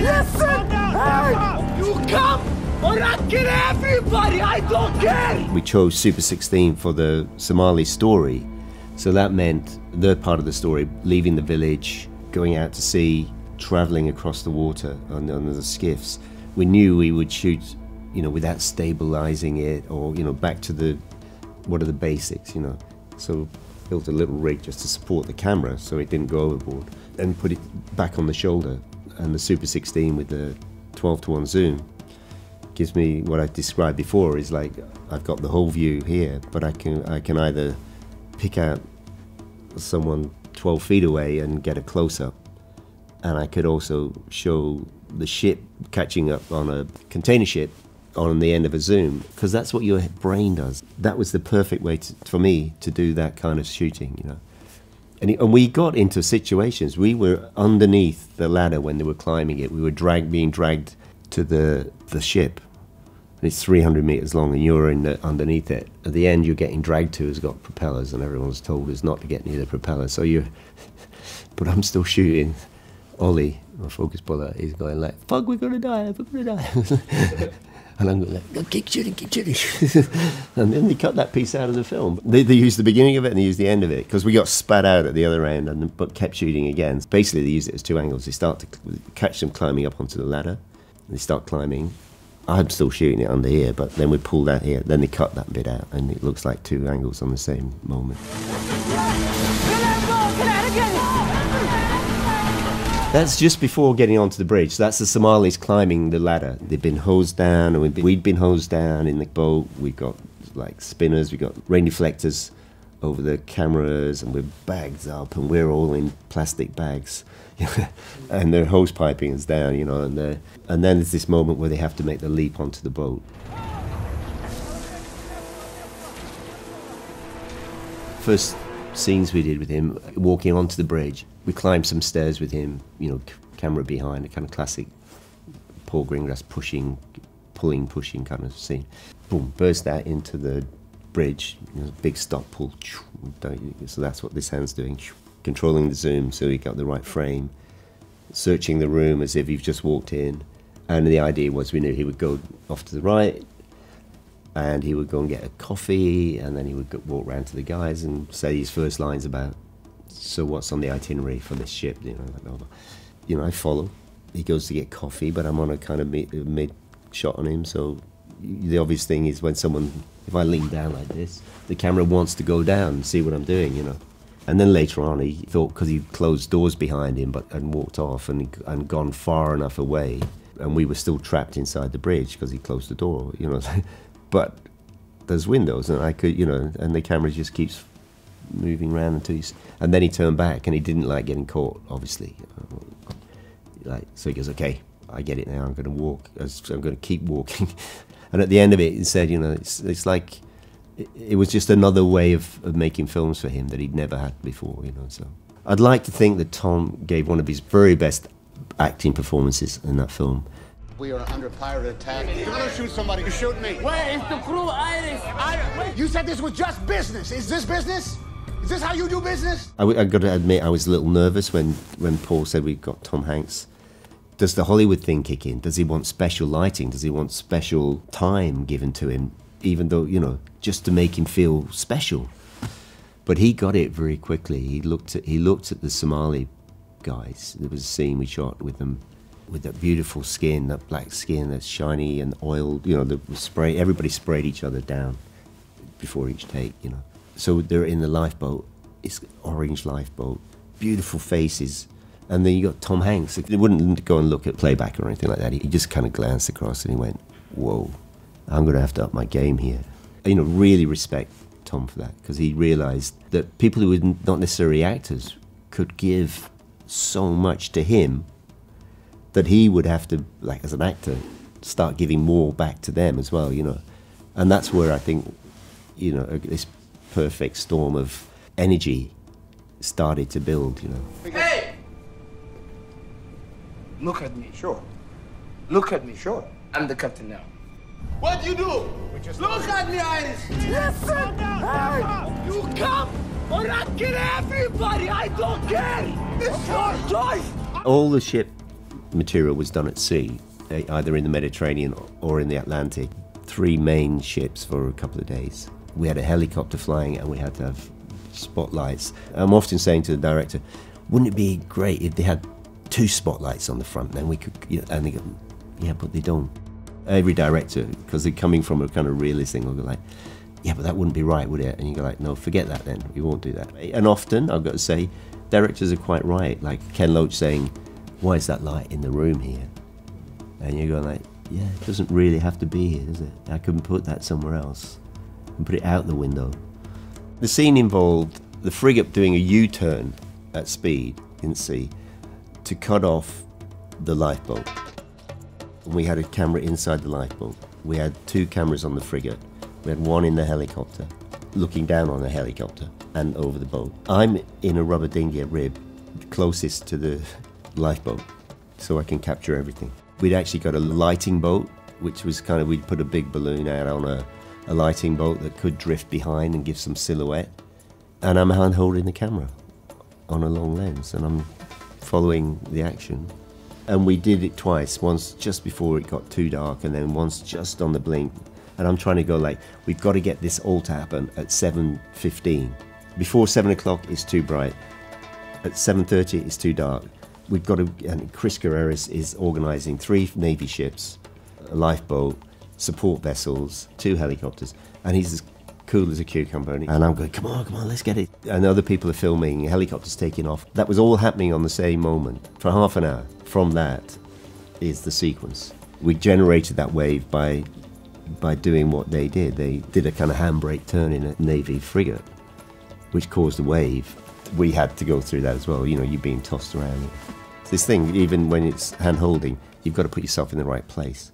Listen! Hey! You come or I kill everybody! I don't care! We chose Super 16 for the Somali story. So that meant the part of the story, leaving the village, going out to sea, traveling across the water on, the skiffs. We knew we would shoot, you know, without stabilizing it or, you know, back to the, what are the basics, you know. So built a little rig just to support the camera so it didn't go overboard and put it back on the shoulder. And the Super 16 with the 12 to 1 zoom gives me what I described before is like I've got the whole view here, but I can I can either pick out someone 12 feet away and get a close up, and I could also show the ship catching up on a container ship on the end of a zoom because that's what your brain does. That was the perfect way to, for me to do that kind of shooting, you know. And, and we got into situations. We were underneath the ladder when they were climbing it. We were being dragged to the the ship, and it's 300 meters long, and you're in the, underneath it. At the end, you're getting dragged to has got propellers, and everyone's told us not to get near the propellers. So you, but I'm still shooting. Ollie, my focus puller, is going like, "Fuck, we're gonna die, we're gonna die." and I'm going like, keep shooting, keep shooting. and then they cut that piece out of the film. They, they used the beginning of it and they used the end of it because we got spat out at the other end, and but kept shooting again. Basically, they used it as two angles. They start to catch them climbing up onto the ladder. They start climbing, I'm still shooting it under here, but then we pull that here, then they cut that bit out, and it looks like two angles on the same moment. That's just before getting onto the bridge. That's the Somalis climbing the ladder. They've been hosed down, and we'd been hosed down in the boat. We've got like spinners, we've got rain deflectors over the cameras, and we're bagged up, and we're all in plastic bags. and their hose piping is down, you know, and and then there's this moment where they have to make the leap onto the boat. First scenes we did with him, walking onto the bridge, we climbed some stairs with him, you know, camera behind, a kind of classic Paul Greengrass pushing, pulling, pushing kind of scene. Boom, burst that into the bridge, you know, big stop pull. So that's what this hand's doing controlling the zoom so he got the right frame, searching the room as if you've just walked in. And the idea was we knew he would go off to the right and he would go and get a coffee and then he would go, walk round to the guys and say his first lines about, so what's on the itinerary for this ship? You know, like, you know I follow. He goes to get coffee, but I'm on a kind of mid, mid shot on him. So the obvious thing is when someone, if I lean down like this, the camera wants to go down and see what I'm doing, you know. And then later on, he thought because he closed doors behind him, but and walked off and and gone far enough away, and we were still trapped inside the bridge because he closed the door, you know. but there's windows, and I could, you know, and the camera just keeps moving around until he's, and then he turned back, and he didn't like getting caught, obviously. Like so, he goes, "Okay, I get it now. I'm going to walk. I'm going to keep walking." and at the end of it, he said, "You know, it's it's like." it, was just another way of, of making films for him that he'd never had before, you know. So I'd like to think that Tom gave one of his very best acting performances in that film. We are under pirate attack. You're gonna shoot somebody. You shoot me. Where is the crew, Irish? I, you said this was just business. Is this business? Is this how you do business? I, I got to admit, I was a little nervous when, when Paul said we got Tom Hanks. Does the Hollywood thing kick in? Does he want special lighting? Does he want special time given to him? even though, you know, just to make him feel special. But he got it very quickly. He looked at, he looked at the Somali guys. There was a scene we shot with them with that beautiful skin, that black skin that's shiny and oiled, you know, the spray, everybody sprayed each other down before each take, you know. So they're in the lifeboat, it's orange lifeboat, beautiful faces. And then you got Tom Hanks. They wouldn't go and look at playback or anything like that. He just kind of glanced across and he went, whoa. I'm going to have to up my game here. You know, really respect Tom for that because he realized that people who were not necessarily actors could give so much to him that he would have to, like as an actor, start giving more back to them as well, you know. And that's where I think, you know, this perfect storm of energy started to build, you know. Hey! Look at me. Sure. Look at me. Sure. I'm the captain now. What do you do? Look at me, Irish. Listen, hey, you come or I kill everybody. I don't care. It's your choice. All the ship material was done at sea, eh, either in the Mediterranean or in the Atlantic. Three main ships for a couple of days. We had a helicopter flying and we had to have spotlights. I'm often saying to the director, wouldn't it be great if they had two spotlights on the front? Then we could, you know, and they go, yeah, but they don't. Every director, because they're coming from a kind of realist thing, will go like, yeah, but that wouldn't be right, would it? And you go like, no, forget that then. We won't do that. And often, I've got to say, directors are quite right. Like Ken Loach saying, why is that light in the room here? And you go like, yeah, it doesn't really have to be here, does it? I can put that somewhere else and put it out the window. The scene involved the frigate doing a U-turn at speed in sea to cut off the lifeboat. We had a camera inside the lifeboat. We had two cameras on the frigate. We had one in the helicopter, looking down on the helicopter and over the boat. I'm in a rubber dinghy Rib, closest to the lifeboat, so I can capture everything. We'd actually got a lighting boat, which was kind of, we'd put a big balloon out on a, a lighting boat that could drift behind and give some silhouette. And I'm hand holding the camera on a long lens and I'm following the action. And we did it twice, once just before it got too dark and then once just on the blink. And I'm trying to go like, we've got to get this all to happen at 7.15. Before 7 o'clock, it's too bright. At 7.30, it's too dark. We've got to, and Chris Carreras is organising three Navy ships, a lifeboat, support vessels, two helicopters, and he's as cool as a cucumber. And I'm going, come on, come on, let's get it. And other people are filming, helicopters taking off. That was all happening on the same moment for half an hour. From that is the sequence. We generated that wave by by doing what they did. They did a kind of handbrake turn in a Navy frigate, which caused a wave. We had to go through that as well. You know, you're being tossed around. This thing, even when it's hand holding, you've got to put yourself in the right place.